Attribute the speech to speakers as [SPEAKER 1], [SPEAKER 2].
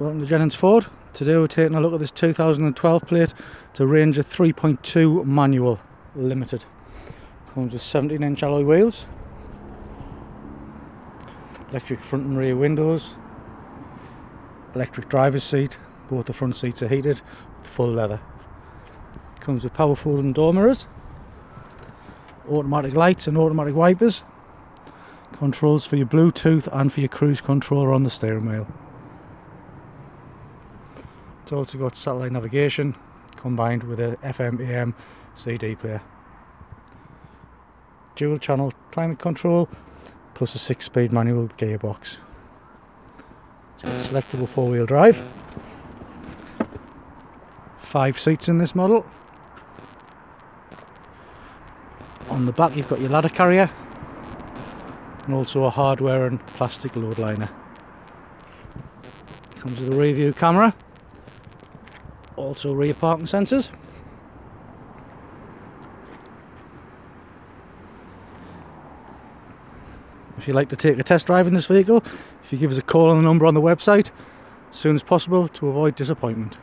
[SPEAKER 1] Welcome to Jennings Ford. Today we're taking a look at this 2012 plate. It's a Ranger 3.2 manual limited. Comes with 17 inch alloy wheels, electric front and rear windows, electric driver's seat, both the front seats are heated, full leather. Comes with power folding door mirrors, automatic lights and automatic wipers, controls for your Bluetooth and for your cruise control on the steering wheel. It's also got satellite navigation combined with a FM AM CD player. Dual channel climate control plus a 6 speed manual gearbox. It's got selectable four wheel drive. Five seats in this model. On the back you've got your ladder carrier and also a hardware and plastic load liner. Comes with a rear view camera also rear parking sensors. If you'd like to take a test drive in this vehicle, if you give us a call on the number on the website as soon as possible to avoid disappointment.